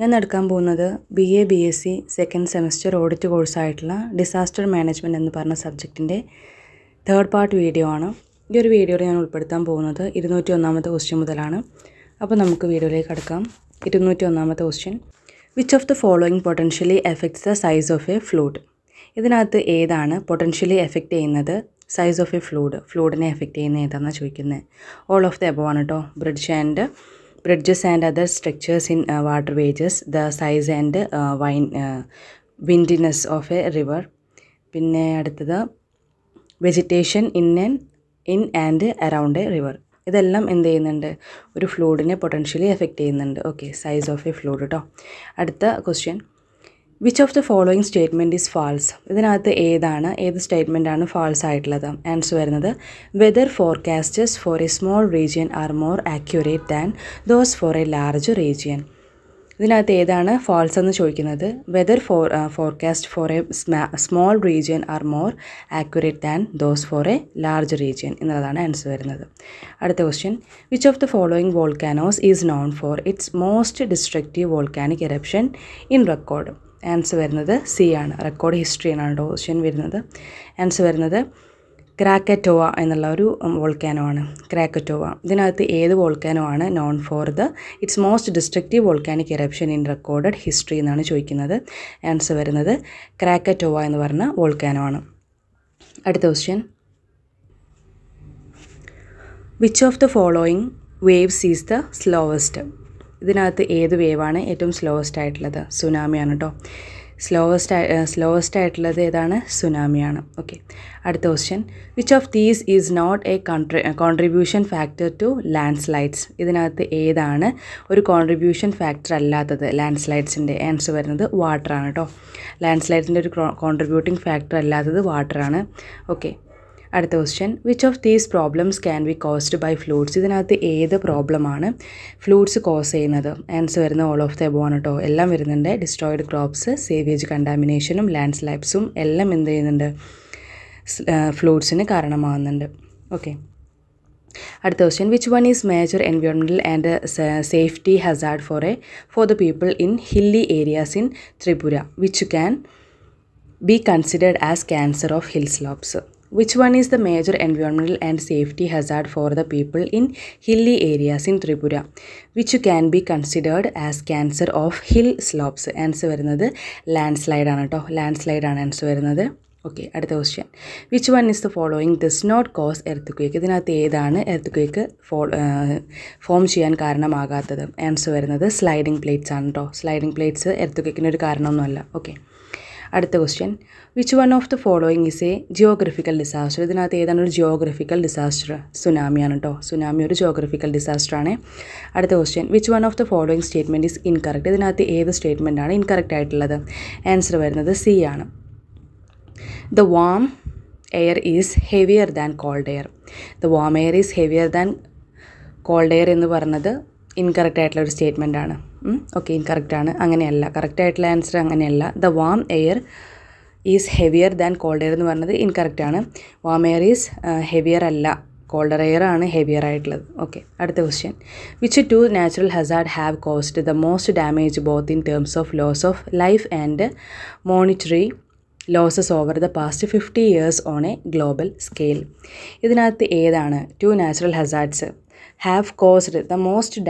ഞാൻ എടുക്കാൻ പോകുന്നത് B A B S C second semester audit കോഴ്സായിട്ടുള്ള disaster management എന്ന് പറഞ്ഞ സബ്ജക്റ്റിന്റെ തേർഡ് പാർട്ട് വീഡിയോ ആണ്. ഈ ഒരു വീഡിയോയിൽ ഞാൻ ഉൾപ്പെടുത്താൻ പോകുന്നത് ഇരുന്നൂറ്റി ഒന്നാമത്തെ ക്വസ്റ്റ്യൻ മുതലാണ്. അപ്പോൾ നമുക്ക് വീഡിയോയിലേക്ക് കടക്കാം. ഇരുന്നൂറ്റി ഒന്നാമത്തെ question which of the following potentially affects the size of a flood ഇതിനകത്ത് ഏതാണ് പൊട്ടൻഷ്യലി എഫക്റ്റ് ചെയ്യുന്നത്? സൈസ് ഓഫ് എ ഫ്ലൂഡ് ഫ്ലൂഡിനെ എഫക്റ്റ് ചെയ്യുന്ന ഏതാണെന്നാണ് ചോദിക്കുന്നത് ഓൾ ഓഫ് ദ എബോ ആണ് കേട്ടോ bridge and bridges and other structures in water wages the size and wine windiness of a river. പിന്നെ അടുത്തത് vegetation in and in and around a river. ഇതെല്ലാം എന്ത് ചെയ്യുന്നുണ്ട്? ഒരു ഫ്ലൂഡിനെ പൊട്ടൻഷ്യലി എഫക്റ്റ് ചെയ്യുന്നുണ്ട്. Okay size of a flood കേട്ടോ അടുത്ത question which of the following statement is false ഇതിനകത്ത് ഏതാണ് ഏത് സ്റ്റേറ്റ്മെന്റാണ് ഫാൾസ് ആയിട്ടുള്ളത്? ആൻസർ വരുന്നത് weather forecasters for a small region are more accurate than those for a large region ഇതിനകത്ത് ഏതാണ് ഫാൾസ് എന്ന് ചോദിക്കുന്നത്? Weather for forecast for a small region are more accurate than those for a large region എന്നുള്ളതാണ് answer വരുന്നത്. അടുത്ത question which of the following volcanoes is known for its most destructive volcanic eruption in record answer വരുന്നത് C ആണ്. Record history എന്നാണ് option വരുന്നത്. Answer വരുന്നത് Krakatoa എന്നുള്ള ഒരു വോൾക്കാനോ ആണ്. ക്രാക്കറ്റോവ ഇതിനകത്ത് ഏത് വോൾക്കാനോ ആണ് known for the its most destructive volcanic eruption in recorded history എന്നാണ് ചോദിക്കുന്നത്. ആൻസർ വരുന്നത് ക്രാക്കറ്റോവ എന്ന് പറഞ്ഞ വോൾക്കാനോ ആണ്. അടുത്ത question which of the following waves is the slowest ഇതിനകത്ത് ഏത് വേവാണ് ഏറ്റവും സ്ലോവസ്റ്റ് ആയിട്ടുള്ളത്? സുനാമിയാണ് കേട്ടോ സ്ലോവസ്റ്റ് സ്ലോവസ്റ്റ് ആയിട്ടുള്ളത് ഏതാണ്? സുനാമിയാണ്. ഓക്കെ അടുത്ത question which of these is not a contri contribution factor to landslides ഇതിനകത്ത് ഏതാണ് ഒരു കോൺട്രിബ്യൂഷൻ ഫാക്ടർ അല്ലാത്തത്? ലാൻഡ് സ്ലൈഡ്സിന്റെ ആൻസർ വരുന്നത് വാട്ടറാണ് കേട്ടോ ലാൻഡ് സ്ലൈഡ്സിന്റെ ഒരു കോൺട്രിബ്യൂട്ടിംഗ് ഫാക്ടർ അല്ലാത്തത് വാട്ടറാണ് ഓക്കെ അടുത്ത question which of these problems can be caused by floods ഇതിനകത്ത് ഏത് പ്രോബ്ലമാണ് ഫ്ലൂട്ട്സ് കോസ് ചെയ്യുന്നത്? ആൻസർ വരുന്ന ഓൾ ഓഫ് ദ ബോണട്ടോ എല്ലാം വരുന്നുണ്ട്. ഡിസ്ട്രോയിഡ് ക്രോപ്സ് സേവേജ് കണ്ടാമിനേഷനും ലാൻഡ് സ്ലൈബ്സും എല്ലാം എന്ത് ചെയ്യുന്നുണ്ട്? ഫ്ലൂട്ട്സിന് കാരണമാകുന്നുണ്ട് ഓക്കെ അടുത്ത question which one is major എൻവയോൺമെന്റൽ and safety hazard for a for the people in hilly areas in Tripura which can be considered as cancer of hill slopes which one is the major environmental and safety hazard for the people in hilly areas in Tripura? Which can be considered as cancer of hill slopes? Answer വരുന്നത് landslide ആണ് കേട്ടോ landslide ആണ് answer വരുന്നത്. Okay അടുത്ത question which one is the following this not cause earthquake ഇതിനകത്ത് ഏതാണ് earthquake ഫോ form ചെയ്യാൻ കാരണമാകാത്തത്? ആൻസർ വരുന്നത് സ്ലൈഡിംഗ് പ്ലേറ്റ്സ് ആണ് കേട്ടോ സ്ലൈഡിംഗ് പ്ലേറ്റ്സ് എർത്ത് ക്വേക്കിന് ഒരു കാരണമൊന്നുമല്ല. ഓക്കെ അടുത്ത question which one of the following is a geographical disaster ഇതിനകത്ത് ഏതാണ് ഒരു ജിയോഗ്രഫിക്കൽ ഡിസാസ്റ്റർ സുനാമിയാണ് കേട്ടോ സുനാമി ഒരു ജിയോഗ്രഫിക്കൽ ഡിസാസ്റ്റർ ആണ്. അടുത്ത question which one of the following statement is incorrect ഇതിനകത്ത് ഏത് സ്റ്റേറ്റ്മെന്റ് ആണ് ഇൻകറക്റ്റ് ആയിട്ടുള്ളത്? ആൻസർ വരുന്നത് സി ആണ്. The warm air is heavier than cold air the warm air is heavier than cold air എന്ന് പറഞ്ഞത് ഇൻകറക്റ്റ് ആയിട്ടുള്ള ഒരു സ്റ്റേറ്റ്മെന്റ് ആണ്. ഓക്കെ ഇൻകറക്റ്റ് ആണ്. അങ്ങനെയല്ല. കറക്റ്റ് ആയിട്ടുള്ള ആൻസർ അങ്ങനെയല്ല. The warm air is heavier than cold air എന്ന് പറഞ്ഞത് ഇൻകറക്റ്റ് ആണ്. വാം എയർ ഈസ് ഹെവിയർ അല്ല. കോൾഡർ എയർ ആണ് ഹെവിയർ ആയിട്ടുള്ളത്. ഓക്കെ അടുത്ത question which two natural hazard have cost the most damage both in terms of loss of life and monetary losses over the past fifty years on a global scale ഇതിനകത്ത് ഏതാണ്? Two natural hazards have caused the most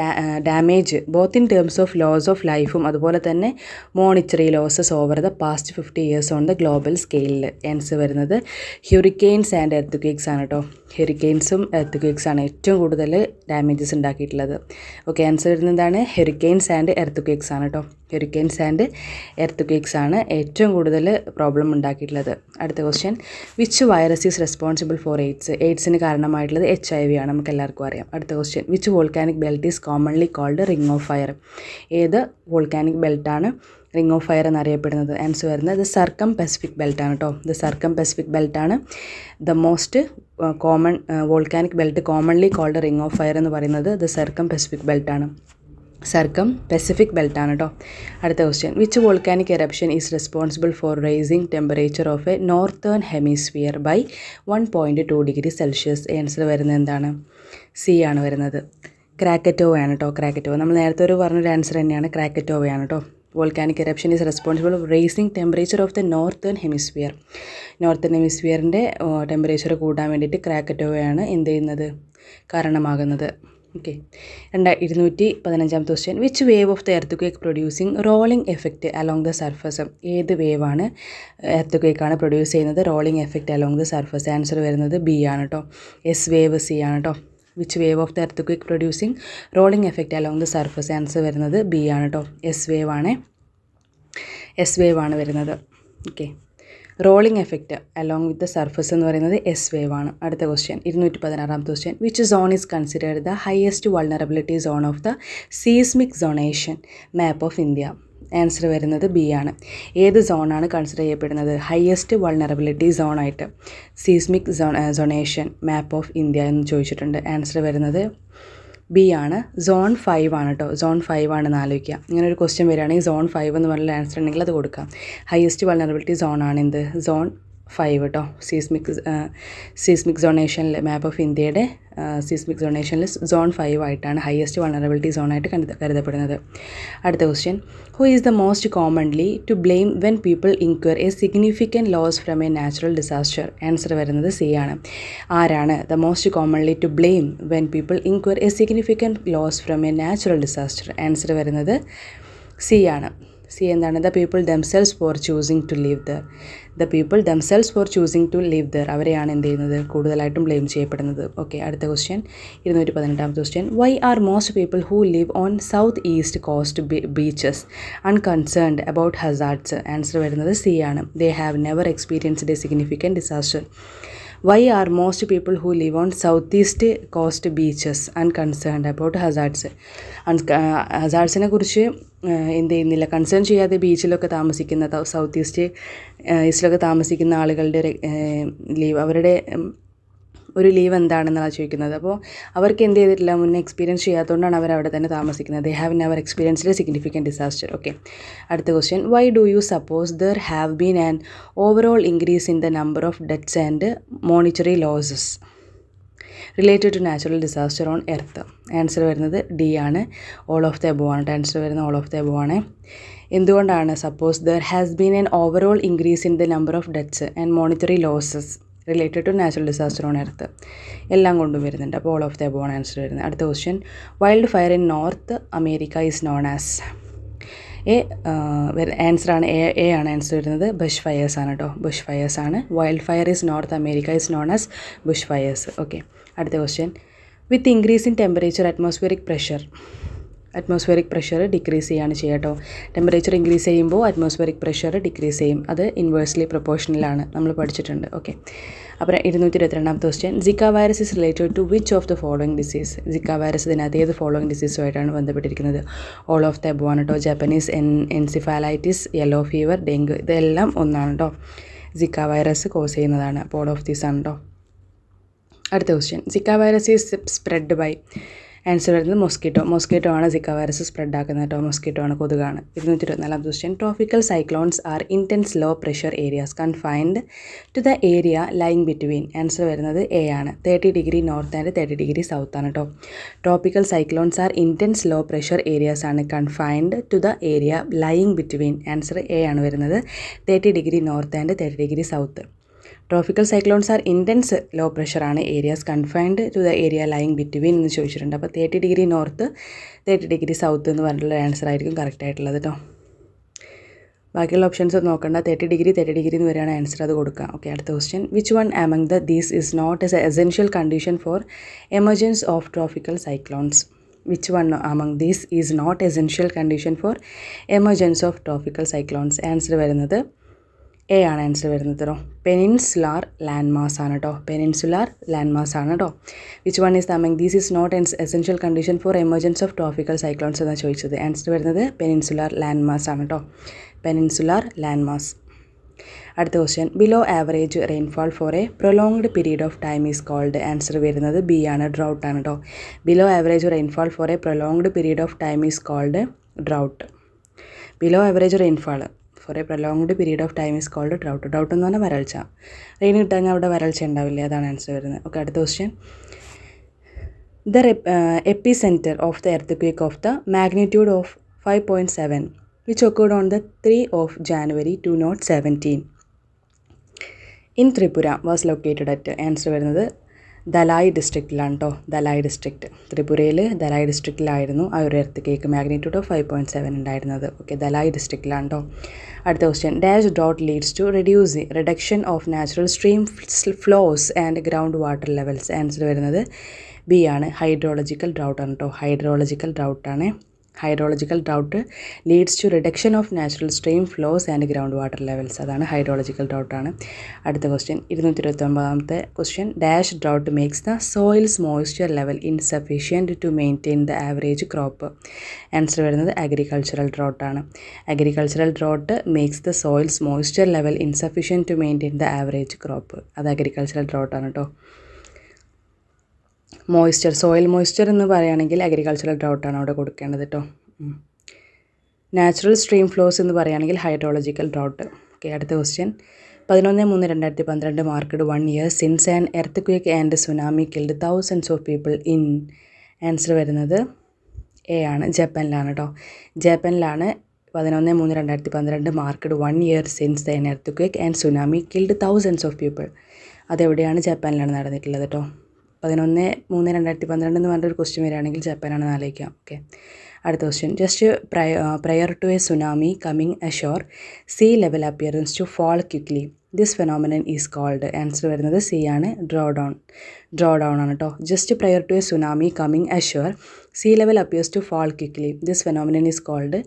damage both in terms of loss of ലൈഫും അതുപോലെ തന്നെ monetary losses over the past fifty years on the global സ്കെയിലിൽ answer വരുന്നത് hurricanes and earth quakes ആണ് കേട്ടോ ഹെറിക്കെയിൻസും earth quakes ആണ് ഏറ്റവും കൂടുതൽ ഡാമേജസ് ഉണ്ടാക്കിയിട്ടുള്ളത്. ഓക്കെ ആൻസർ വരുന്നതാണ് ഹെറിക്കെയിൻസ് ആൻഡ് എർത്ത് ക്വേക്സ് ആണ് കേട്ടോ ഹെറിക്കെയിൻസ് ആൻഡ് എർത്ത് ക്വേക്സ് ആണ് ഏറ്റവും കൂടുതൽ പ്രോബ്ലം ഉണ്ടാക്കിയിട്ടുള്ളത്. അടുത്ത question which virus is responsible for AIDS എയ്ഡ്സിന് കാരണമായിട്ടുള്ളത് എച്ച് ഐ വി ആണ് നമുക്ക് എല്ലാവർക്കും അറിയാം. അടുത്ത question which volcanic belt is commonly called ring of fire ഏത് വോൾക്കാനിക് ബെൽറ്റാണ് റിംഗ് ഓഫ് ഫയർ എന്നറിയപ്പെടുന്നത്? ആൻസർ വരുന്നത് ദ സർക്കം പെസിഫിക് ബെൽറ്റാണ് കേട്ടോ the circum Pacific ബെൽറ്റാണ് the most common volcanic belt commonly called ring of fire എന്ന് പറയുന്നത് the circum Pacific ബെൽറ്റാണ് circum Pacific ബെൽറ്റാണ് കേട്ടോ അടുത്ത question which volcanic eruption is responsible for rising temperature of a northern hemisphere by one point two degree Celsius answer വരുന്നത് എന്താണ്? C ആണ് വരുന്നത്. ക്രാക്കറ്റോവയാണ് കേട്ടോ ക്രാക്കറ്റോവ നമ്മൾ നേരത്തെ ഒരു പറഞ്ഞൊരു ആൻസർ തന്നെയാണ് ക്രാക്കറ്റോവയാണ് കേട്ടോ volcanic eruption is responsible raising temperature of the northern hemisphere northern ഹെമിസ്ഫിയറിന്റെ temperature കൂടാൻ വേണ്ടിയിട്ട് ക്രാക്കറ്റോവയാണ് എന്ത് ചെയ്യുന്നത്? കാരണമാകുന്നത്. ഓക്കെ രണ്ടാ ഇരുന്നൂറ്റി പതിനഞ്ചാമത്തെ question which wave of the earthquake producing rolling effect along the surface ഏത് വേവാണ് എർത്ത് ക്വേക്കാണ് പ്രൊഡ്യൂസ് ചെയ്യുന്നത്? Rolling effect along the surface answer വരുന്നത് ബി ആണ് കേട്ടോ എസ് വേവ് സി ആണ് കേട്ടോ which wave of the earthquake producing rolling effect along the surface answer വരുന്നത് ബി ആണ് കേട്ടോ എസ് വേവ് ആണ്. എസ് വേവ് ആണ് വരുന്നത്. Okay rolling effect along with the surface എന്ന് പറയുന്നത് എസ് വേവ് ആണ്. അടുത്ത ക്വസ്റ്റ്യൻ ഇരുന്നൂറ്റി പതിനാറാമത്തെ question which zone is considered the highest vulnerability zone of the seismic zonation map of India answer വരുന്നത് ബി ആണ്. ഏത് സോണാണ് കൺസിഡർ ചെയ്യപ്പെടുന്നത്? Highest vulnerability സോണായിട്ട് seismic zonation map of India എന്ന് ചോദിച്ചിട്ടുണ്ട്. ആൻസർ വരുന്നത് ബി ആണ്. സോൺ ഫൈവ് ആണ് കേട്ടോ സോൺ ഫൈവ് ആണെന്ന് ആലോചിക്കുക. ഇങ്ങനെ ഒരു ക്വസ്റ്റ്യൻ വരികയാണെങ്കിൽ സോൺ ഫൈവ് എന്ന് പറഞ്ഞ ആൻസർ ഉണ്ടെങ്കിൽ അത് കൊടുക്കാം. ഹയസ്റ്റ് വൾണറബിലിറ്റി സോൺ ആണ് എന്ത്? സോൺ ഫൈവ് കേട്ടോ സീസ്മിക് സീസ്മിക് സോണേഷനിൽ മാപ്പ് ഓഫ് ഇന്ത്യയുടെ സീസ്മിക് സോണേഷനിൽ സോൺ ഫൈവ് ആയിട്ടാണ് ഹയസ്റ്റ് വൾണറബിലിറ്റി സോണായിട്ട് കരുത കരുതപ്പെടുന്നത്. അടുത്ത question who is the most commonly to blame when people inquire a significant loss from a natural disaster answer വരുന്നത് സി ആണ്. ആരാണ് the most commonly to blame when people inquire a significant loss from a natural disaster answer വരുന്നത് C ആണ്. C എന്താണ്? The people themselves for choosing to live there the people themselves for choosing to live there അവരെയാണ് എന്ത് ചെയ്യുന്നത്? കൂടുതലായിട്ടും blame ചെയ്യപ്പെടുന്നത്. Okay അടുത്ത question ഇരുന്നൂറ്റി പതിനെട്ടാമത്തെ question why are most people who live on south east coast beaches unconcerned about hazards answer വരുന്നത് C ആണ്. They have never experienced a significant disaster why are most people who live on south east coast beaches unconcerned about hazards ഹസാർഡ്സിനെ കുറിച്ച് എന്ത് ചെയ്യുന്നില്ല. Concern ചെയ്യാതെ ബീച്ചിലൊക്കെ താമസിക്കുന്ന south east ഈസ്റ്റിലൊക്കെ താമസിക്കുന്ന ആളുകളുടെ ലീവ് അവരുടെ ഒരു ലീവ് എന്താണെന്നാണ് ചോദിക്കുന്നത്. അപ്പോൾ അവർക്ക് എന്ത് ചെയ്തിട്ടില്ല? മുന്നേ എക്സ്പീരിയൻസ് ചെയ്യാത്തതുകൊണ്ടാണ് അവർ അവിടെ തന്നെ താമസിക്കുന്നത്. They have never experienced significant disaster okay അടുത്ത question why do you suppose there have been an overall increase in the number of deaths and monetary losses related to natural disaster on earth. Answer വരുന്നത് D ആണ്. All of the above ആണ്. Answer വരുന്നത് all of the above ആണ്. എന്തുകൊണ്ടാണ്? Suppose there has been an overall increase in the number of deaths and monetary losses related to natural disaster on earth. എല്ലാം കൊണ്ടും വരുന്നുണ്ട്. അപ്പോൾ all of the above ആണ് answer വരുന്നത്. അടുത്ത question. Wildfire in North America is known as. A answer ആണ്. A A ആണ് answer വരുന്നത്. ബഷ് ഫയേഴ്സ് ആണ് കേട്ടോ. ബുഷ് ഫയേഴ്സ് ആണ്. Wildfire is North America is known as bush fires. Okay. അടുത്ത question with increase in temperature atmospheric pressure atmospheric pressure decrease ചെയ്യാണ് ചെയ്യുക കേട്ടോ ടെമ്പറേച്ചർ ഇൻക്രീസ് ചെയ്യുമ്പോൾ അറ്റ്മോസ്ഫിയറിക് പ്രഷർ ഡിക്രീസ് ചെയ്യും. അത് ഇൻവേഴ്സ്ലി പ്രൊപ്പോർഷനിലാണ് നമ്മൾ പഠിച്ചിട്ടുണ്ട്. ഓക്കെ അപ്പോൾ ഇരുന്നൂറ്റി ഇരുപത്തിരണ്ടാമത്തെ question Zika virus is related to which of the following disease Zika virus ഇതിനകത്ത് ഏത് ഫോളോയിങ് ഡിസീസുമായിട്ടാണ് ബന്ധപ്പെട്ടിരിക്കുന്നത്? ഓൾ ഓഫ് ദ ആണ് കേട്ടോ Japanese en encephalitis yellow fever dengue ഇതെല്ലാം ഒന്നാണ് കേട്ടോ സിക്ക വൈറസ് കോസ് ചെയ്യുന്നതാണ്. അപ്പോൾ ഓൾ ഓഫ് ദീസ് ആണ് കേട്ടോ അടുത്ത question Zika virus is spread by answer വരുന്നത് മൊസ്കിറ്റോ മൊസ്കിറ്റോ ആണ് സിക്ക വൈറസ് സ്പ്രെഡ് ആക്കുന്നത് കേട്ടോ. മൊസ്കിറ്റോ ആണ് കൊതുകാണ്. ഇരുന്നൂറ്റി ഇരുപത്തിനാലാം question tropical cyclones are intense low pressure areas confined to the area lying between answer വരുന്നത് എ ആണ്. Thirty degree north and thirty degree south ആണ് കേട്ടോ. Tropical cyclones are intense low pressure areas ആണ് confined to the area lying between answer A ആണ് വരുന്നത്. Thirty degree north and thirty degree south tropical cyclones are intense low പ്രഷറാണ് areas confined to the area lying between എന്ന് ചോദിച്ചിട്ടുണ്ട്. അപ്പോൾ thirty degree north thirty degree south എന്ന് പറഞ്ഞിട്ടുള്ള answer ആയിരിക്കും correct ആയിട്ടുള്ളത് കേട്ടോ ബാക്കിയുള്ള ഓപ്ഷൻസ് നോക്കണ്ട. തേർട്ടി ഡിഗ്രി തേർട്ടി ഡിഗ്രി എന്ന് വരെയാണ് ആൻസർ അത് കൊടുക്കുക. ഓക്കെ അടുത്ത question which one among the these is not as essential condition for emergence of tropical cyclones which one among these is not essential condition for emergence of tropical cyclones answer വരുന്നത് A ആണ് answer വരുന്നത് കേട്ടോ peninsular land mass ആണ് കേട്ടോ peninsular land mass ആണ് കേട്ടോ which one is ദമിങ് these is not എൻസ് essential condition for emergence of tropical cyclones എന്നാണ് ചോദിച്ചത്. ആൻസർ വരുന്നത് പെനിൻസുലാർ ലാൻഡ് മാസ് ആണ് കേട്ടോ പെനിൻസുലാർ ലാൻഡ് മാസ് അടുത്ത question below average rainfall for a prolonged period of time is called answer വരുന്നത് B ആണ് drought ആണ് കേട്ടോ below average rainfall for a prolonged period of time is called drought below average rainfall for a prolonged period of time is called drought drought എന്ന് പറഞ്ഞാൽ വരൾച്ച. Rain കിട്ടാൻ അവിടെ വരൾച്ച ഉണ്ടാവില്ലേ? അതാണ് ആൻസർ വരുന്നത്. ഓക്കെ അടുത്ത question the epicentre of the earthquake of the magnitude of five point seven which occurred on the three of January two nought seventeen in Tripura was located at answer വരുന്നത് ദലായ് ഡിസ്ട്രിക്റ്റിലാണ് കേട്ടോ Dhalai district ത്രിപുരയിൽ ദലായ് ഡിസ്ട്രിക്റ്റിലായിരുന്നു ആ ഒരു earthquake magnitude of five point seven ഉണ്ടായിരുന്നത്. Okay Dhalai ഡിസ്ട്രിക്റ്റിലാണ് കേട്ടോ അടുത്ത question dash dot leads to reduce reduction of natural stream flows and ground water levels answer വരുന്നത് ബി ആണ്. ഹൈഡ്രോളജിക്കൽ ഡ്രൗട്ടാണ് കേട്ടോ ഹൈഡ്രോളജിക്കൽ ഡ്രൗട്ടാണ് hydrological doubt leads to reduction of natural stream flows and ground water levels അതാണ് hydrological ഡൗട്ടാണ് അടുത്ത question ഇരുന്നൂറ്റി ഇരുപത്തൊമ്പതാമത്തെ question dash drought makes the soils moisture level insufficient to maintain the average crop answer വരുന്നത് agricultural ഡ്രോട്ടാണ് agricultural drought makes the soils moisture level insufficient to maintain the average crop അത് agricultural ഡ്രോട്ടാണ് കേട്ടോ moisture soil moisture എന്ന് പറയുകയാണെങ്കിൽ agricultural ഡ്രൗട്ടാണ് അവിടെ കൊടുക്കേണ്ടത് കേട്ടോ natural stream flows എന്ന് പറയുകയാണെങ്കിൽ ഹൈഡ്രോളജിക്കൽ ഡ്രൗട്ട് ഓക്കെ അടുത്ത ക്വസ്റ്റ്യൻ പതിനൊന്ന് മൂന്ന് രണ്ടായിരത്തി പന്ത്രണ്ട് marked one year since and earthquake and tsunami killed thousands of people in answer വരുന്നത് എ ആണ്. ജപ്പാനിലാണ് കേട്ടോ ജപ്പാനിലാണ് പതിനൊന്ന് മൂന്ന് രണ്ടായിരത്തി പന്ത്രണ്ട് marked one year since the earthquake and tsunami killed thousands of people അതെവിടെയാണ് ജപ്പാനിലാണ് നടന്നിട്ടുള്ളത് കേട്ടോ പതിനൊന്ന് മൂന്ന് രണ്ടായിരത്തി പന്ത്രണ്ട് എന്ന് പറഞ്ഞൊരു ക്വസ്റ്റ്യൻ വരികയാണെങ്കിൽ ജപ്പാനാണ് ആലോചിക്കാം. ഓക്കെ അടുത്ത question just prior prior to a tsunami coming ashore sea level appearance to fall quickly this phenomenon is called answer വരുന്നത് സി ആണ് ഡ്രോ ഡൗൺ ഡ്രോ ഡൗൺ ആണ് കേട്ടോ just prior to a tsunami coming ashore sea level appears to fall quickly this phenomenon is called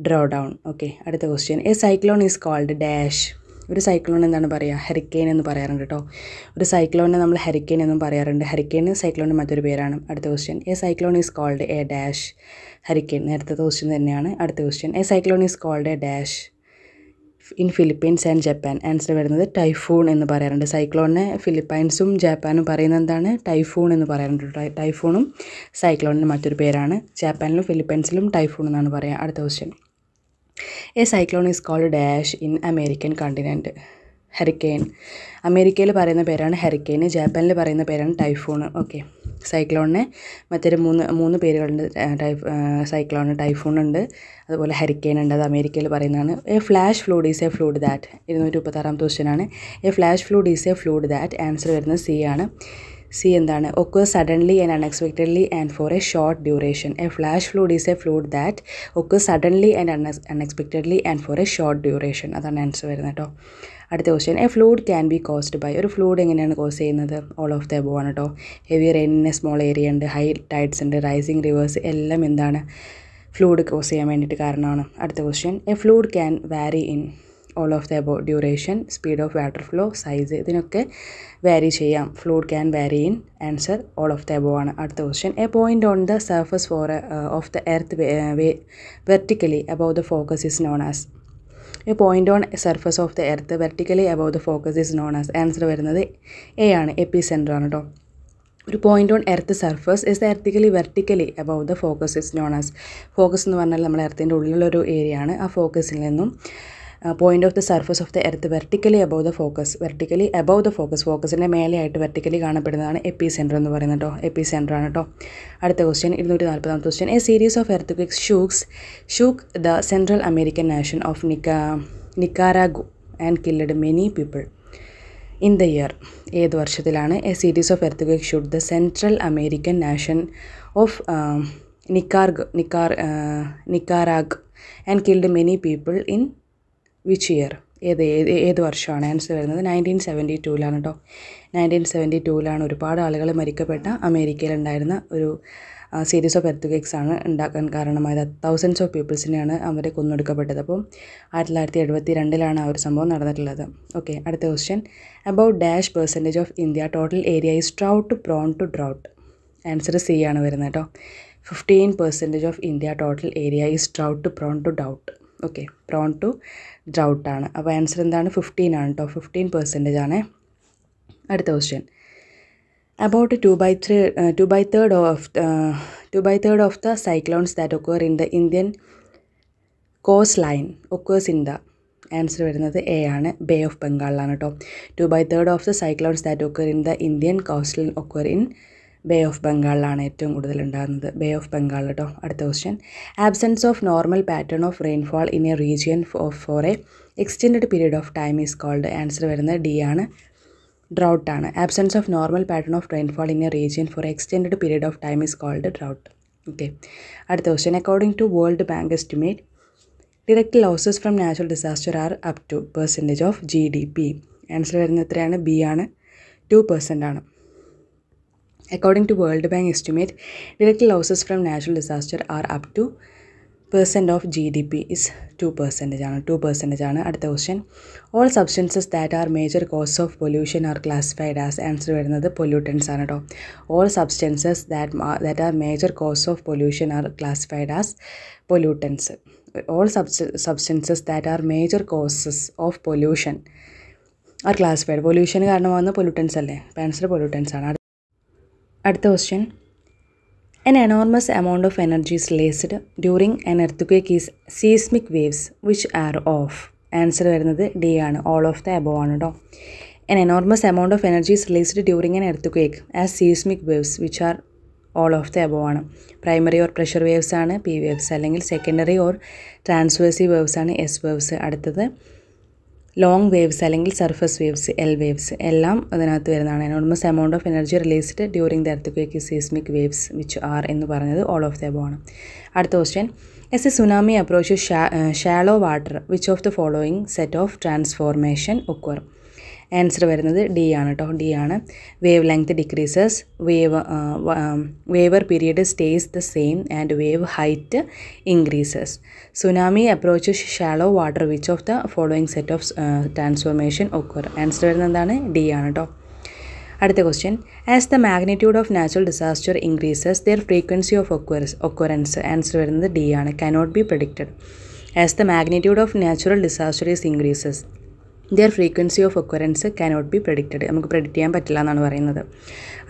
draw down okay അടുത്ത question a cyclone is called dash ഒരു cyclone എന്താണ് പറയുക ഹെറിക്കെയിൻ എന്ന് പറയാറുണ്ട് കേട്ടോ ഒരു സൈക്ലോണിനെ നമ്മൾ ഹെറിക്കെയിൻ എന്നും പറയാറുണ്ട്. ഹെറിക്കെയിൻ സൈക്ലോണിന്റെ മറ്റൊരു പേരാണ്. അടുത്ത question a cyclone is called a dash hurricane നേരത്തെ ക്വസ്റ്റ്യൻ തന്നെയാണ്. അടുത്ത question a cyclone is called a dash in Philippines and Japan answer വരുന്നത് ടൈഫൂൺ എന്ന് പറയാറുണ്ട്. സൈക്ലോണിനെ ഫിലിപ്പൈൻസും ജപ്പാനും പറയുന്നത് എന്താണ്? ടൈഫൂൺ എന്ന് പറയാറുണ്ട് ടൈഫൂണും സൈക്ലോണിന്റെ മറ്റൊരു പേരാണ്. ജപ്പാനിലും ഫിലിപ്പൈൻസിലും ടൈഫൂൺ എന്നാണ് പറയുക അടുത്ത question a cyclone is called dash in American continent hurricane അമേരിക്കയിൽ പറയുന്ന പേരാണ് ഹെറിക്കെയിൻ ജാപ്പാനിൽ പറയുന്ന പേരാണ് ടൈഫൂൺ ഓക്കെ സൈക്ലോണിന് മറ്റൊരു മൂന്ന് മൂന്ന് പേരുകളുണ്ട്. ടൈഫ് സൈക്ലോൺ ടൈഫൂൺ ഉണ്ട്. അതുപോലെ ഹെറിക്കെയിൻ ഉണ്ട്. അത് അമേരിക്കയിൽ പറയുന്നതാണ്. A flash flood is a flood that ഇരുന്നൂറ്റി മുപ്പത്താറാമത്തെ ക്വസ്റ്റ്യനാണ് a flash flood is a flood that answer വരുന്നത് സി ആണ്. സി എന്താണ്? Occur suddenly and unexpectedly and for a short duration a flash flood is a flood that occur suddenly and unexpectedly and for a short duration അതാണ് answer വരുന്നത് കേട്ടോ അടുത്ത question a flood can be caused by ഒരു flood എങ്ങനെയാണ് cause ചെയ്യുന്നത്? All of the above ആണ് കേട്ടോ heavy റെയിനിന് സ്മോൾ ഏരിയ ഉണ്ട്. ഹൈ ടൈഡ്സ് ഉണ്ട്. റൈസിങ് റിവേഴ്സ് എല്ലാം എന്താണ്? ഫ്ലൂഡ് കോസ് ചെയ്യാൻ വേണ്ടിയിട്ട് കാരണമാണ്. അടുത്ത question a flood can vary in all of the above duration speed of water flow size ഇതിനൊക്കെ വാരി ചെയ്യാം. Flood can vary in answer all of the above ആണ്. അടുത്ത question a point on the surface for of the earth vertically above the focus is known as a point on surface of the earth vertically above the focus is known as answer വരുന്നത് A ആണ്. Epicentre ആണ് കേട്ടോ ഒരു point on earth surface is എർത്തിക്കലി vertically above the focus is known as focus എന്ന് പറഞ്ഞാൽ നമ്മൾ എർത്തിന്റെ ഉള്ളിലുള്ളൊരു area ആണ്. ആ ഫോക്കസിൽ നിന്നും point of the surface of the earth vertically above the focus vertically above the focus ഫോക്കസിന്റെ മേലെയായിട്ട് വെർട്ടിക്കലി കാണപ്പെടുന്നതാണ് എപ്പി സെന്റർ എന്ന് പറയുന്നത് കേട്ടോ എപ്പി സെന്റർ ആണ് കേട്ടോ അടുത്ത ക്വസ്റ്റ്യൻ ഇരുന്നൂറ്റി നാൽപ്പതാമത്തെ question a series of earthquakes shook shook the central American nation of നിക്ക Nicaragua and killed many people in the year ഏത് വർഷത്തിലാണ് a series of earthquake shook the central American nation of നിക്കാർഗ് നിക്കാർ Nicaragua and killed many people in which year ഏത് ഏത് ഏത് വർഷമാണ്? Answer വരുന്നത് nineteen seventy ടൂവിലാണ് കേട്ടോ nineteen seventy ടൂവിലാണ് ഒരുപാട് ആളുകൾ മരിക്കപ്പെട്ട. അമേരിക്കയിലുണ്ടായിരുന്ന ഒരു സീരീസ് ഓഫ് എർത്ത് ആണ് ഉണ്ടാക്കാൻ കാരണമായത്. തൗസൻഡ്സ് ഓഫ് പീപ്പിൾസിനെയാണ് അവരെ കൊന്നൊടുക്കപ്പെട്ടത്. അപ്പോൾ ആയിരത്തി തൊള്ളായിരത്തി എഴുപത്തി രണ്ടിലാണ് ആ ഒരു സംഭവം നടന്നിട്ടുള്ളത്. ഓക്കെ അടുത്ത question about dash percentage of India total area is drought prone to drought answer C ആണ് വരുന്നത് കേട്ടോ fifteen percentage of India total area is drought prone to doubt okay prone to drought ആണ്. അപ്പോൾ answer എന്താണ്? Fifteen ആണ് കേട്ടോ fifteen percentage ആണ്. അടുത്ത question about two by three two by third of two by third of the cyclones that occur in the Indian coastline occurs in the answer വരുന്നത് A ആണ്. Bay of ബംഗാളിലാണ് കേട്ടോ two by third of the cyclones that occur in the Indian coastal occur in bay of ബംഗാളിലാണ് ഏറ്റവും കൂടുതൽ ഉണ്ടാകുന്നത് bay of Bengal കേട്ടോ അടുത്ത question absence of normal pattern of rainfall in a region of for a extend period of time is called answer വരുന്നത് D ആണ്. Drought ആണ്. Absence of normal pattern of rainfall in a region for extend period of time is called drought okay അടുത്ത question according to World Bank estimate direct losses from natural disaster are up to percentage of G D P answer വരുന്നത് എത്രയാണ്? B ആണ്. Two percent ആണ്. According to World Bank estimate direct losses from natural disaster are up to percent of G D P is two percentage ആണ് two percentage ആണ്. അടുത്ത question all substances that are major cause of pollution are classified as answer വരുന്നത് pollutants ആണ് കേട്ടോ all substances that that are major cause of pollution are classified as pollutants all substances that are major causes of pollution are classified പൊല്യൂഷന് കാരണമാകുന്ന pollutants അല്ലേ? Answer pollutants ആണ്. അടുത്ത question An enormous amount of energy is released during an earthquake is seismic waves which are off. Answer വരുന്നത് D ആണ്. All of the above ആണ് കേട്ടോ an enormous amount of energy is released during an earthquake as seismic waves which are all of the above ആണ്. Primary or pressure waves ആണ് P waves അല്ലെങ്കിൽ secondary or transverse waves ആണ് S waves അടുത്തത് long waves അല്ലെങ്കിൽ surface waves L waves എല്ലാം അതിനകത്ത് വരുന്നതാണ്. Enormous amount of energy released during the earthquake seismic waves which are എന്ന് പറഞ്ഞത് ഓൾ ഓഫ് ദ എബോ ആണ്. അടുത്ത question as a tsunami approach Shah shallow water which of the following set of transformation occur answer വരുന്നത് D ആണ് കേട്ടോ D ആണ്. Wavelength decreases wave വേവർ period stays the same and wave height increases tsunami approach shallow water which of the following set of transformation occur answer വരുന്നത് എന്താണ്? D ആണ് കേട്ടോ അടുത്ത question as the magnitude of natural disaster increases their frequency of ഒക്വറസ് occurrence answer വരുന്നത് D ആണ്. Cannot be predicted as the magnitude of natural disaster is increases their frequency of occurrence cannot be predicted നമുക്ക് predict ചെയ്യാൻ പറ്റില്ല എന്നാണ് പറയുന്നത്.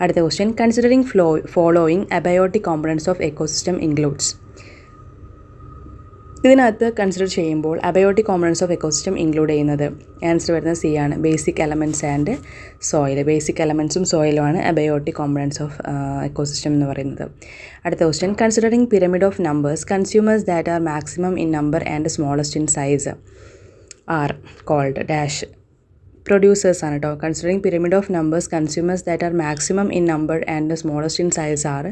അടുത്ത question considering flow following abiotic components of ecosystem includes ഇതിനകത്ത് consider ചെയ്യുമ്പോൾ abiotic components of ecosystem include ചെയ്യുന്നത്. Answer വരുന്നത് സി ആണ്. Basic elements and soil basic എലമെന്റ്സും സോയിലുമാണ് അബയോട്ടിക് കോമ്പണൻസ് ഓഫ് എക്കോസിസ്റ്റം എന്ന് പറയുന്നത്. അടുത്ത question considering pyramid of numbers consumers that are maximum in number and smallest in size are called dash producers ആണ് കേട്ടോ considering pyramid of numbers consumers that are maximum in number and smallest in size are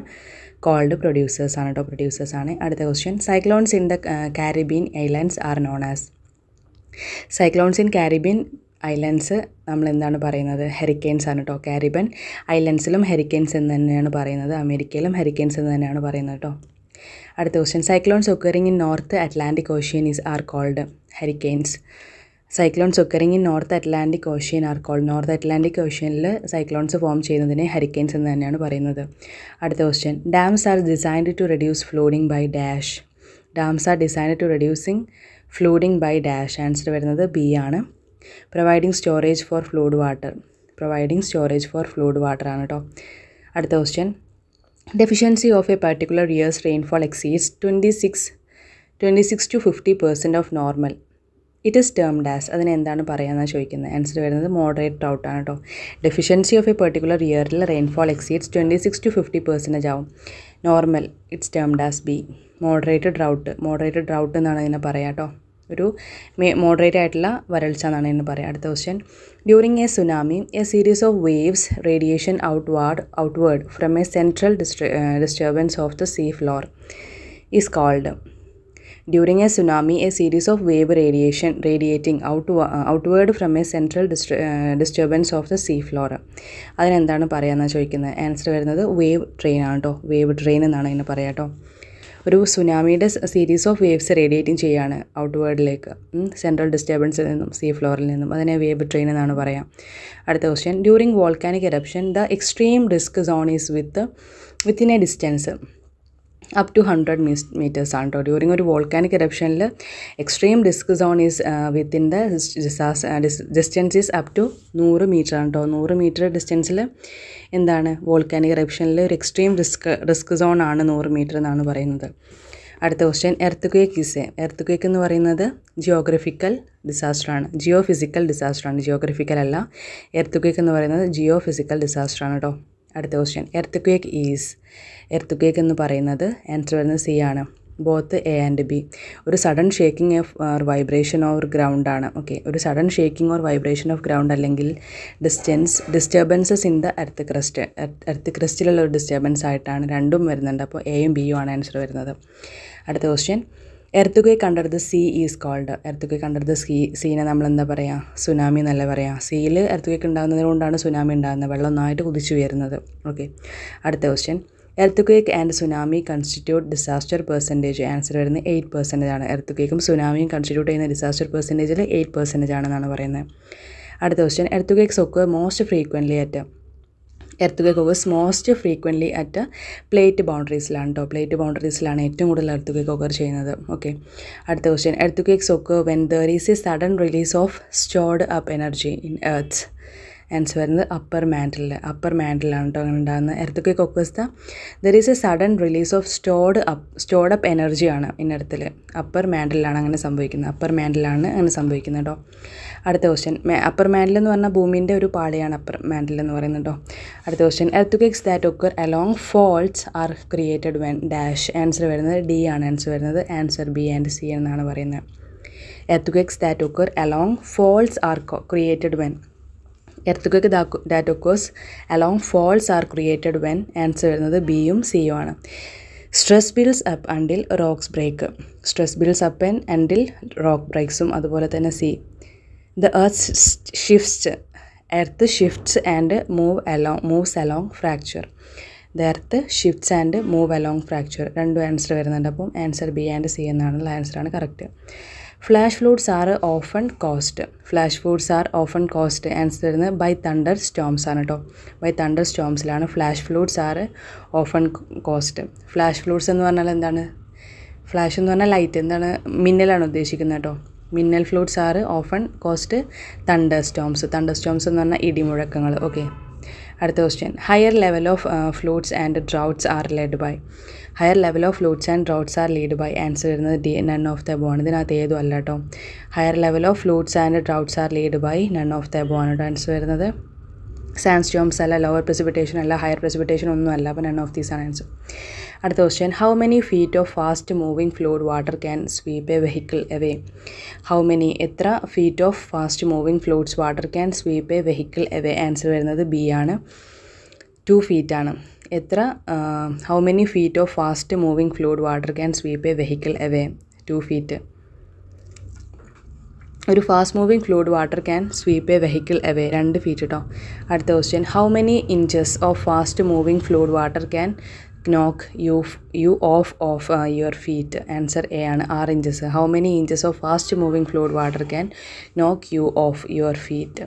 called producers ആണ് കേട്ടോ producers ആണ്. അടുത്ത question cyclones in the Caribbean islands are known as cyclones in Caribbean islands നമ്മൾ എന്താണ് പറയുന്നത്? ഹെറിക്കെയിൻസ് ആണ് കേട്ടോ കാരിബൻ ഐലൻഡ്സിലും ഹെറിക്കെയിൻസ് എന്ന് തന്നെയാണ് പറയുന്നത്. അമേരിക്കയിലും ഹെറിക്കെയിൻസ് എന്ന് തന്നെയാണ് പറയുന്നത് കേട്ടോ അടുത്ത question cyclones occurring in north Atlantic ocean is are called hurricanes cyclones occurring in north Atlantic ocean are called north Atlantic ഓഷ്യനിൽ cyclones form ചെയ്യുന്നതിനെ ഹരിക്കെയിൻസ് എന്ന് തന്നെയാണ് പറയുന്നത്. അടുത്ത question dams are designed to reduce flooding by dash dams are designed to reducing flooding by dash answer വരുന്നത് B ആണ്. Providing storage for flood water providing storage for flood water ആണ് കേട്ടോ അടുത്ത question deficiency of a particular years rainfall exceeds twenty six twenty six to fifty percent of normal it is termed as അതിന് എന്താണ് പറയാമെന്നാണ് ചോദിക്കുന്നത് answer വരുന്നത് moderate doubt ആണ് കേട്ടോ deficiency of a particular ഇയറിൽ rainfall exceeds twenty six to fifty percentage ആവും. Normal it's termed as B moderate drought moderate drought എന്നാണ് ഇതിനെ പറയാം കേട്ടോ ഒരു മോഡറേറ്റ് ആയിട്ടുള്ള വരൾച്ച എന്നാണ് എന്ന് പറയുക അടുത്ത question during a tsunami a series of waves radiation outward outward from a central disturbance of the sea floor is called during a tsunami a series of wave radiation radiating out outward from a central disturbance of the sea floor അതിനെന്താണ് പറയാമെന്നാണ് ചോദിക്കുന്നത് answer വരുന്നത് wave train ആണ് കേട്ടോ wave train എന്നാണ് ഇതിന് പറയാം കേട്ടോ ഒരു സുനാമിയുടെ series of waves radiating out ഔട്ട്വേർഡിലേക്ക് central ഡിസ്റ്റർബൻസിൽ നിന്നും സീ ഫ്ലോറിൽ നിന്നും. അതിനെ വേവ് ട്രെയിൻ എന്നാണ് പറയാം. അടുത്ത question during volcanic eruption the extreme risk zone is with within a distance up to hundred metres ആണ് കേട്ടോ ഡ്യൂറിങ് ഒരു volcanic എറപ്ഷനിൽ extreme risk zone is within the distance is up to നൂറ് metre ആണ് കേട്ടോ നൂറ് മീറ്റർ ഡിസ്റ്റൻസിൽ എന്താണ്? Volcanic എറപ്ഷനിൽ ഒരു extreme risk risk zone ആണ് നൂറ് മീറ്റർ എന്നാണ് പറയുന്നത്. അടുത്ത question earthquake is earthquake എന്ന് പറയുന്നത് ജിയോഗ്രഫിക്കൽ ഡിസാസ്റ്റർ ആണ്. ജിയോ ഫിസിക്കൽ ഡിസാസ്റ്റർ ആണ്. ജിയോഗ്രഫിക്കൽ അല്ല. എർത്ത് ക്വേക്ക് എന്ന് പറയുന്നത് ജിയോ ഫിസിക്കൽ ഡിസാസ്റ്റർ ആണ് കേട്ടോ അടുത്ത question earthquake is earthquake എന്ന് പറയുന്നത് ആൻസർ വരുന്നത് സി ആണ്. ബോത്ത് എ ആൻഡ് ബി ഒരു sudden shaking of vibration or ground ആണ്. ഓക്കെ ഒരു sudden shaking or vibration of ground അല്ലെങ്കിൽ distance disturbances in the earth crust earth ക്രസ്റ്റിലുള്ള ഒരു disturbance ആയിട്ടാണ് രണ്ടും വരുന്നുണ്ട്. അപ്പോൾ എയും ബിയും ആണ് ആൻസർ വരുന്നത്. അടുത്ത question earthquake sea sea is called. Earthquake under the sea സീനെ നമ്മൾ എന്താ പറയുക സുനാമി എന്നല്ല പറയുക സീയിൽ എർത്ത് ക്വേക്ക് ഉണ്ടാകുന്നത് കൊണ്ടാണ് സുനാമി ഉണ്ടാകുന്നത്. വെള്ളം നന്നായിട്ട് കുതിച്ചു വരുന്നത്. ഓക്കെ. അടുത്ത question earthquake and tsunami constitute disaster percentage answer വരുന്നത് എയ്റ്റ് പെർസെന്റേജ് ആണ്. എർത്ത് ക്വേക്കും സുനാമിയും കൺസ്റ്റിറ്റ്യൂട്ട് ചെയ്യുന്ന ഡിസാസ്റ്റർ പെർസെന്റേജിൽ എയ്റ്റ് പെർസെന്റേജ് ആണെന്നാണ് പറയുന്നത്. അടുത്ത question earthquakes occur most frequently at earthquake occurs most frequently at plate ബൗണ്ടറീസിലാണ് കേട്ടോ പ്ലേറ്റ് ബൗണ്ടറീസിലാണ് ഏറ്റവും കൂടുതൽ എർത്ത് ക്വേക്ക് ഒക്കർ ചെയ്യുന്നത്. ഓക്കെ അടുത്ത question earthquakes occur when there is a sudden release of stored up energy in earth answer വരുന്നത് upper mantle upper മാൻഡിലാണ് കേട്ടോ അങ്ങനെ ഉണ്ടാകുന്നത്. Earth the there is a sudden release of stored up stored up എനർജിയാണ് ഇന്നടത്തിൽ upper മാൻഡിലാണ് അങ്ങനെ സംഭവിക്കുന്നത്. Upper മാൻഡിലാണ് അങ്ങനെ സംഭവിക്കുന്നത് കേട്ടോ അടുത്ത ക്വസ്റ്റ്യൻ അപ്പർ മാൻഡിൽ എന്ന് പറഞ്ഞാൽ ഭൂമിന്റെ ഒരു പാളിയാണ് അപ്പർ മാൻഡിൽ എന്ന് പറയുന്നത് കേട്ടോ അടുത്ത question earthquakes that occur along faults are created when dash answer വരുന്നത് ഡി ആണ്. ആൻസർ വരുന്നത് ആൻസർ ബി ആൻഡ് സി എന്നാണ് പറയുന്നത്. Earthquakes that occur along faults are created that occurs along faults are created when answer വരുന്നത് ബിയും സിയും ആണ്. Stress builds up until rocks break. Stress builds up and until rock ബ്രേക്സും അതുപോലെ തന്നെ C. The earth shifts earth shifts and move along moves along fracture. The earth shifts and move along fracture. രണ്ടും answer വരുന്നുണ്ട്. അപ്പം answer B and C എന്നാണുള്ള ആൻസറാണ് correct. Flash floods are often caused flash floods are often caused answer വരുന്നത് by thunderstorms ആണ് കേട്ടോ by thunder സ്റ്റോംസിലാണ് flash floods are often caused flash floods എന്ന് പറഞ്ഞാൽ എന്താണ്? ഫ്ലാഷ് എന്ന് പറഞ്ഞാൽ ലൈറ്റ് എന്താണ്? മിന്നലാണ് ഉദ്ദേശിക്കുന്നത് കേട്ടോ മിന്നൽ floods are often caused thunderstorms thunderstorms എന്ന് പറഞ്ഞാൽ ഇടിമുഴക്കങ്ങൾ. ഓക്കെ അടുത്ത question higher level of floods and droughts are led by higher level of floods and droughts are lead by answer വരുന്നത് D none of the above ഇതിനകത്ത് ഏതും അല്ല കേട്ടോ higher level of floods and droughts are lead by none of the above answer വരുന്നത്. Sandstorms അല്ല lower precipitation അല്ല higher precipitation ഒന്നും അല്ല അപ്പോൾ നൺ ഓഫ് ദീസ് ആണ് ആൻസർ അടുത്ത question how many feet of fast moving flood water can sweep a vehicle away how many എത്ര feet of fast moving floods water can sweep a vehicle away answer വരുന്നത് B ആണ്. Two feet ആണ്. എത്ര how many feet of fast moving flood water can sweep a vehicle away two feet ഒരു fast moving flood water can sweep a vehicle away രണ്ട് feet കേട്ടോ അടുത്ത question how many inches of fast moving flood water can knock you you off off your feet answer A ആണ്. ആറ് inches how many inches of fast moving flood water can knock you off your feet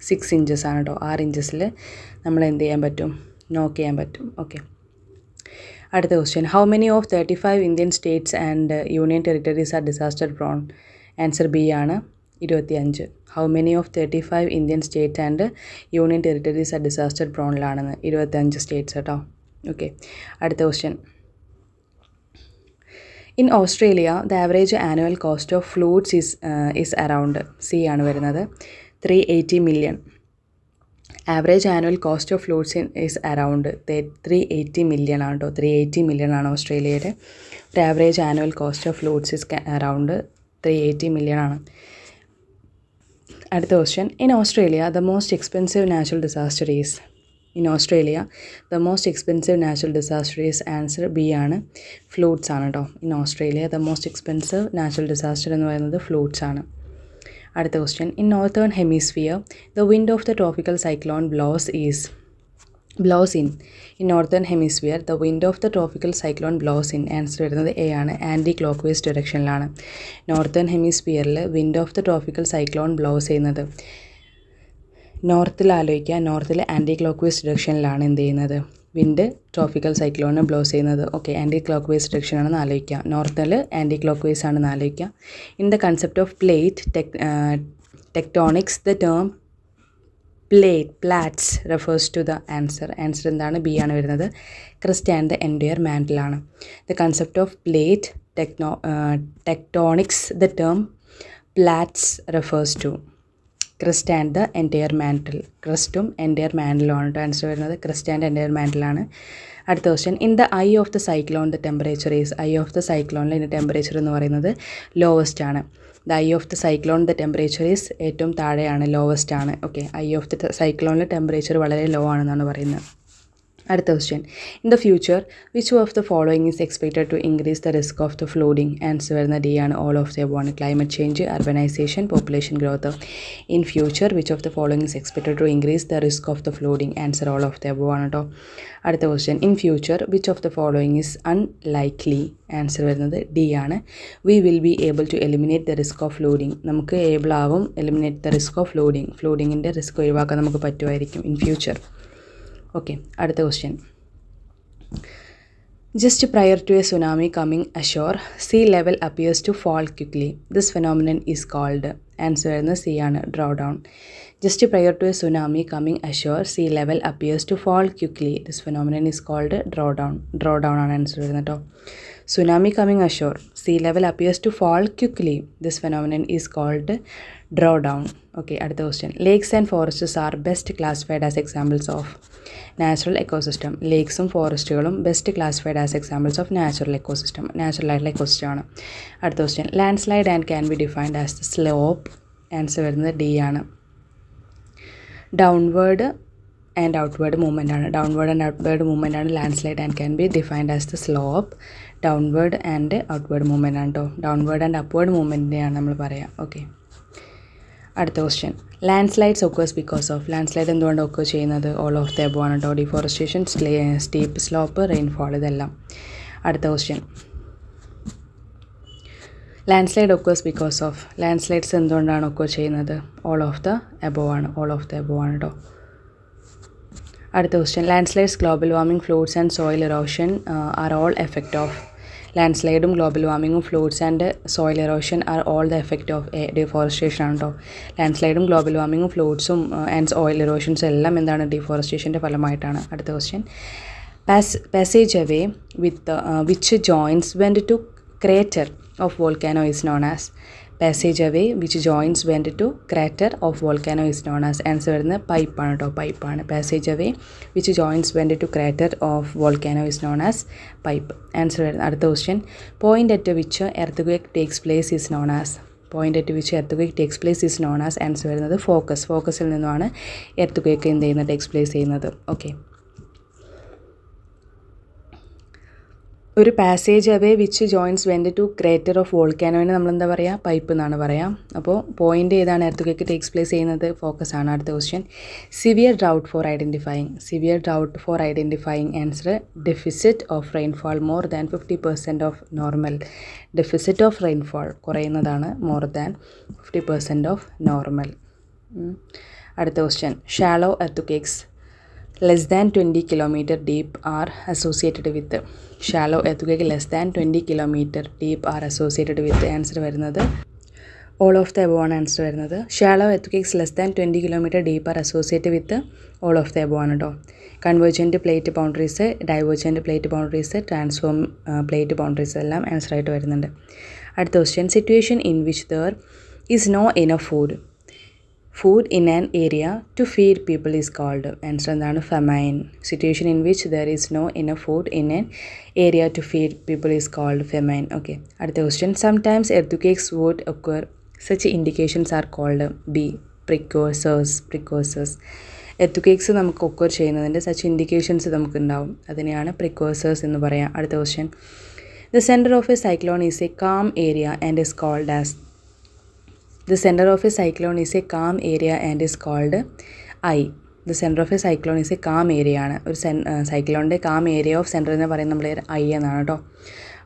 six inches ആണ് കേട്ടോ ആറ് ഇഞ്ചസിൽ നമ്മൾ എന്ത് ചെയ്യാൻ പറ്റും? നോക്ക് ചെയ്യാൻ പറ്റും. ഓക്കെ അടുത്ത question how many of thirty five Indian states and union territories are disaster prone answer B ആണ്. ഇരുപത്തിയഞ്ച്. How many of thirty five Indian states and union territories are disaster പ്രോണിലാണെന്ന് ഇരുപത്തഞ്ച് സ്റ്റേറ്റ്സ് കേട്ടോ. ഓക്കെ അടുത്ത question in Australia the average annual cost of floods is is around C ആണ് വരുന്നത്. Three eighty million average annual cost of floods in is around three eighty million ആണ് കേട്ടോ. Three eighty million ആണ് ഓസ്ട്രേലിയയുടെ ഒരു average annual cost of floods is around three eighty million ആണ്. അടുത്ത question in Australia the most expensive natural disaster is in Australia the most expensive natural disaster is answer B ആണ്. Floods ആണ് കേട്ടോ in Australia the most expensive natural disaster എന്ന് പറയുന്നത് floods ആണ്. അടുത്ത question in northern hemisphere the wind of the tropical cyclone blows is blows in in northern hemisphere the wind of the tropical cyclone blows in answer വരുന്നത് A ആണ്. Anticlockwise ഡയറക്ഷനിലാണ് northern ഹെമിസ്ഫിയറിൽ wind of the tropical cyclone blows ചെയ്യുന്നത്. നോർത്തിൽ ആലോചിക്കുക. നോർത്തിൽ anticlockwise ഡയറക്ഷനിലാണ് എന്ത് ചെയ്യുന്നത്? വിൻഡ് ട്രോപ്പിക്കൽ സൈക്ലോണ് ബ്ലോസ് ചെയ്യുന്നത്. ഓക്കെ ആന്റി ക്ലോക്ക് വേസ് ഡയറക്ഷനാണെന്ന് ആലോചിക്കുക. നോർത്തിൽ ആന്റി ക്ലോക്ക് വേസ് ആണെന്ന് ആലോചിക്കുക. In the concept of plate tech tectonics the term plate plates refers to the answer answer എന്താണ്? ബി ആണ് വരുന്നത്. Crust and the entire മാൻഡിലാണ് the concept of plate techno tectonics the term plates refers to crust and the entire mantle. ക്രിസ്റ്റും entire മാന്റിലുമാണ് കേട്ടോ answer വരുന്നത്. Crust and entire മാന്റിലാണ്. അടുത്ത question. In the eye of the cyclone the temperature is eye of the സൈക്ലോണിൽ ഇതിന്റെ temperature എന്ന് പറയുന്നത് lowest ആണ്. The eye of the cyclone the temperature is ഏറ്റവും താഴെയാണ് ലോവസ്റ്റ് ആണ്. ഓക്കെ. ഐ ഓഫ് ദ സൈക്ലോണിൽ ടെമ്പറേച്ചർ വളരെ ലോ ആണെന്നാണ് പറയുന്നത്. അടുത്ത question in the future which of the following is expected to increase the risk of the flooding answer വരുന്ന D ആണ് all of the one climate change urbanisation population growth in future which of the following is expected to increase the risk of the flooding answer all of the above ആണ് കേട്ടോ അടുത്ത question in future which of the following is unlikely answer വരുന്നത് D ആണ്. We will be able to eliminate the risk of flooding നമുക്ക് able ആവും eliminate the risk of flooding ഫ്ലൂഡിങ്ങിന്റെ risk ഒഴിവാക്കാൻ നമുക്ക് പറ്റുമായിരിക്കും. ഇൻ ഫ്യൂച്ചർ ഓക്കെ അടുത്ത question just prior to a tsunami coming ashore sea level appears to fall quickly this phenomenon is called answer വരുന്നത് C ആണ് draw down just prior to a tsunami coming ashore sea level appears to fall quickly this phenomenon is called draw down draw down ആണ് answer വരുന്നത് കേട്ടോ tsunami coming ashore sea level appears to fall quickly this phenomenon is called draw down okay അടുത്ത question lakes and forests are best classified as examples of natural ecosystem ലേക്സും ഫോറസ്റ്റുകളും best classified as examples of natural ecosystem natural ആയിട്ടുള്ള ecosystem ആണ്. അടുത്ത question landslide and can be defined as the slope answer വരുന്നത് D ആണ്. Downward and outward movement ആണ്. Downward and outward movement ആണ്. Landslide and can be defined as the slope downward and outward movement ആണ് കേട്ടോ downward and upward മൂവ്മെന്റിനെയാണ് നമ്മൾ പറയാം. Okay അടുത്ത question landslides occurs because of landslide എന്തുകൊണ്ട് ഒക്കെ ചെയ്യുന്നത്? ഓൾ ഓഫ് ദ എബോ ആണ്. കേട്ടോ ഡിഫോറസ്റ്റേഷൻ സ്റ്റീപ്പ് സ്ലോപ്പ് റെയിൻഫോൾ ഇതെല്ലാം. അടുത്ത question landslide occurs because of landslides എന്തുകൊണ്ടാണ് ഒക്കെ ചെയ്യുന്നത്? ഓൾ ഓഫ് ദ എബോ ആണ്. ഓൾ ഓഫ് ദ എബോ ആണ് കേട്ടോ അടുത്ത question landslides global warming floods and soil erosion are all effect of land സ്ലൈഡും global വാർമിങ്ങും floods and soil erosion are all the effect of deforestation ആണ് കേട്ടോ ലാൻഡ് സ്ലൈഡും global വാർമിങ്ങും ഫ്ലൂഡ്സും ആൻഡ് ഓയിൽ എറോഷൻസും എല്ലാം എന്താണ് ഡിഫോറസ്റ്റേഷന്റെ ഫലമായിട്ടാണ്? അടുത്ത question pass passage away with which joins vent to crater of volcano is known as passage away which joins vent to crater of volcano is known as answer വരുന്നത് പൈപ്പാണ് കേട്ടോ പൈപ്പാണ് passage away which joins vent to crater of volcano is known as pipe answer വരുന്നത് അടുത്ത question point at which earthquake takes place is known as point at which earthquake takes place is known as answer വരുന്നത് focus ഫോക്കസിൽ നിന്നുമാണ് earthquake എന്ത് ചെയ്യുന്നത് takes place ചെയ്യുന്നത്. Okay ഒരു passage away which joins vent to crater of വോൾക്കാനോയിന് നമ്മൾ എന്താ പറയുക പൈപ്പ് എന്നാണ് പറയാം. അപ്പോൾ പോയിന്റ് ഏതാണ് എർത്തുകേക്ക് ടേക്സ് പ്ലേസ് ചെയ്യുന്നത്? ഫോക്കസ് ആണ് അടുത്ത question severe drought for identifying severe drought for identifying answer deficit of rainfall more than fifty percent of normal deficit of rainfall കുറയുന്നതാണ് more than fifty percent of normal അടുത്ത question shallow earthquakes less than twenty kilometre deep are associated with shallow earthquake less than twenty kilometre deep are associated with answer വരുന്നത് all of the above ആണ് answer വരുന്നത്. Shallow earthquakes less than twenty kilometre deep are associate with all of the above ആണ് കേട്ടോ convergent plate boundaries divergent plate boundaries transform plate boundaries എല്ലാം answer ആയിട്ട് വരുന്നുണ്ട്. അടുത്ത question situation in which there is no enough food food in an area to feed people is called answer എന്താണ് famine situation in which there is no in a food in an area to feed people is called famine okay അടുത്ത question sometimes earthquakes would occur such indications are called be precursors precursors earthquakes നമുക്ക് occur ചെയ്യുന്നതിന്റെ such indications നമുക്ക് ഉണ്ടാവും. അതിനെയാണ് പ്രിക്കോസേഴ്സ് എന്ന് പറയാം. അടുത്ത question the centre of a cyclone is a calm area and is called as The center of a cyclone is a calm area and is called eye the centre of a cyclone is a calm area ആണ്. ഒരു സെൻ സൈക്ലോണിന്റെ calm area of centre എന്ന് പറയുന്നത് നമ്മൾ eye എന്നാണ് കേട്ടോ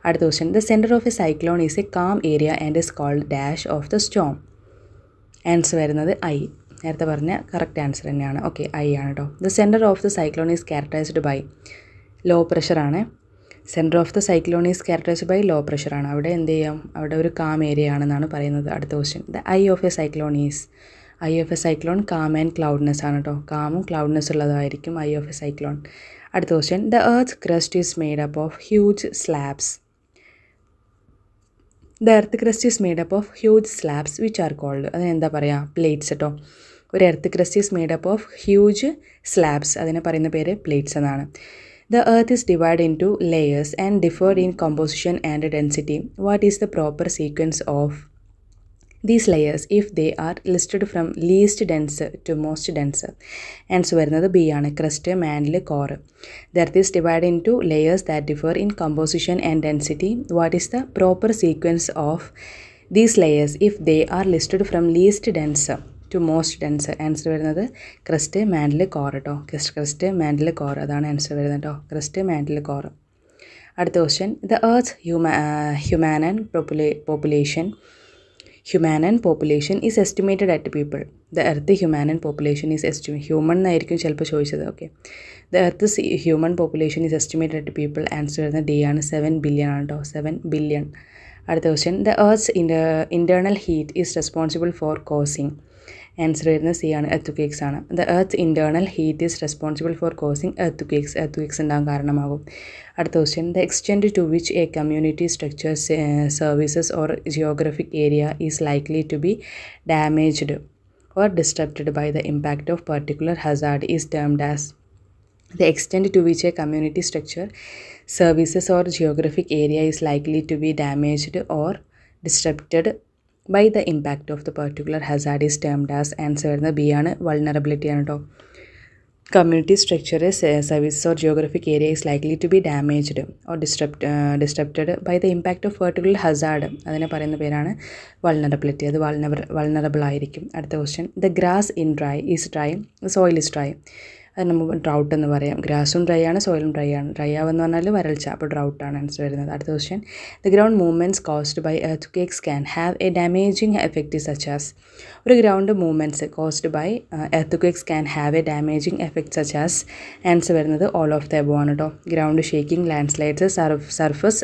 അടുത്ത question the centre of a cyclone is a calm area and is called dash of the storm answer വരുന്നത് ഐ നേരത്തെ പറഞ്ഞ കറക്റ്റ് ആൻസർ തന്നെയാണ്. ഓക്കെ ഐ ആണ് കേട്ടോ the centre of the cyclone is characterised by low പ്രഷറാണ് centre of the cyclone is characterised by low പ്രഷറാണ് അവിടെ എന്ത് ചെയ്യാം? അവിടെ ഒരു കാം ഏരിയ ആണെന്നാണ് പറയുന്നത് അടുത്ത question the eye of a cyclone is eye of a cyclone calm and cloudiness ആണ് കേട്ടോ കാമും ക്ലൗഡ്നെസ് ഉള്ളതായിരിക്കും ഐ ഓഫ് എ സൈക്ലോൺ അടുത്ത question the earth crust is made up of huge slabs the earth crust is made up of huge slabs which are called അതിനെന്താ പറയുക plates കേട്ടോ ഒരു earth crust is made up of huge slabs അതിനെ പറയുന്ന പേര് plates എന്നാണ്. The earth is divide into layers and differed in composition and density what is the proper sequence of these layers if they are listed from least dense to most dense answer വരുന്നത് B ആണ്. Crust mantle core the earth is divide into layers that differ in composition and density what is the proper sequence of these layers if they are listed from least dense to most dense answer വരുന്നത് crust mantle core കേട്ടോ crust crust mantle core അതാണ് answer വരുന്നത് കേട്ടോ crust mantle core അടുത്ത question the earth ഹ്യൂമാ human പോപ്പുലേ population human population is estimated at people the earth human population is എസ്റ്റിമേ human എന്നായിരിക്കും ചിലപ്പോൾ ചോദിച്ചത്. Okay the earth human population is estimated at people answer വരുന്ന D ആണ്. Seven billion ആണ് കേട്ടോ seven billion അടുത്ത question the earth's internal heat is responsible for causing answer വരുന്നത് C ആണ് എർത്ത് കേക്സ് ആണ് the earth internal heat is responsible for causing earthquakes earthquakes ഉണ്ടാകാൻ കാരണമാകും അടുത്ത question the extend to which a community structure services or geographic area is likely to be damaged or disrupted by the impact of particular hazard is termed as the extent to which a community structure, services, or geographic area is likely to be damaged or disrupted by the impact of the particular hazard is termed as answer വരുന്നത് B ആണ് vulnerability ആണ് കേട്ടോ community structure service or geographic area is likely to be damaged or disrupt disrupted by the impact of particular hazard അതിനെ പറയുന്ന പേരാണ് vulnerability അത് vulnerable vulnerable ആയിരിക്കും. അടുത്ത question the grass in dry is dry soil is dry അത് നമുക്ക് drought എന്ന് പറയാം. ഗ്രാസും ഡ്രൈ ആണ് സോയിലും ഡ്രൈ ആണ്. ഡ്രൈ ആവെന്ന് പറഞ്ഞാൽ വരൾച്ച അപ്പോൾ ഡ്രൗട്ട് ആണ് ആൻസർ വരുന്നത്. അടുത്ത question the ground movements caused by earthquakes can have a damaging effect such as ഒരു ground movements caused by earthquakes can have a damaging effect such as answer വരുന്നത് all of the above ആണ് കേട്ടോ ground shaking landslides surf surface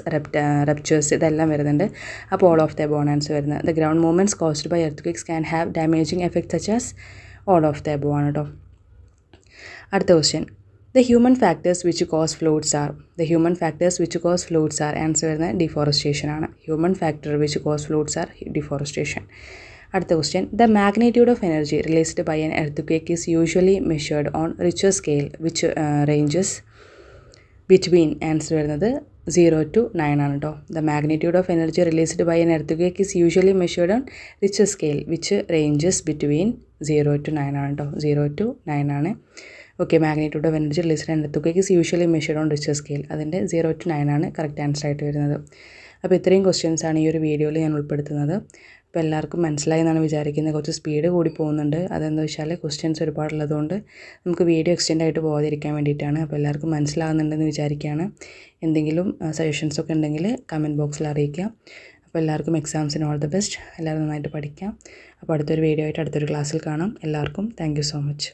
ruptures ഇതെല്ലാം വരുന്നുണ്ട്. അപ്പോൾ all of the above ആണ് answer വരുന്നത്. The ground movements caused by earthquakes can have damaging effect such as all of the above ആണ് കേട്ടോ അടുത്ത question the human factors which cause floods are the human factors which cause floods are answer വരുന്നത് deforestation ആണ്. Human factor which cause floods are deforestation അടുത്ത question the magnitude of energy released by an earthquake is usually measured on Richter scale which ranges between answer വരുന്നത് zero to nine ആണ് കേട്ടോ the magnitude of energy released by an earthquake is usually measured on Richter scale which ranges between zero to nine ആണ് കേട്ടോ zero to nine ആണ്. Okay magnitude of energy released and തുകയ്ക്ക് is usually measured on Richter scale അതിന്റെ zero to nine ആണ് correct answer ആയിട്ട് വരുന്നത്. അപ്പോൾ ഇത്രയും ക്വസ്റ്റ്യൻസ് ആണ് ഈ ഒരു വീഡിയോയിൽ ഞാൻ ഉൾപ്പെടുത്തുന്നത്. അപ്പോൾ എല്ലാവർക്കും മനസ്സിലായി എന്നാണ് വിചാരിക്കുന്നത്. കുറച്ച് സ്പീഡ് കൂടി പോകുന്നുണ്ട്. അതെന്താ വെച്ചാൽ ക്വസ്റ്റ്യൻസ് ഒരുപാടുള്ളതുകൊണ്ട് നമുക്ക് വീഡിയോ എക്സ്റ്റെൻഡ് ആയിട്ട് പോകാതിരിക്കാൻ വേണ്ടിയിട്ടാണ്. അപ്പോൾ എല്ലാവർക്കും മനസ്സിലാകുന്നുണ്ടെന്ന് വിചാരിക്കുകയാണ്. എന്തെങ്കിലും സജഷൻസ് ഒക്കെ ഉണ്ടെങ്കിൽ കമന്റ് ബോക്സിൽ അറിയിക്കുക. അപ്പോൾ എല്ലാവർക്കും എക്സാംസിന് ഓൾ ദി ബെസ്റ്റ് എല്ലാവരും നന്നായിട്ട് പഠിക്കാം അപ്പോൾ അടുത്തൊരു വീഡിയോ ആയിട്ട് അടുത്തൊരു ക്ലാസ്സിൽ കാണാം. എല്ലാവർക്കും താങ്ക് സോ മച്ച്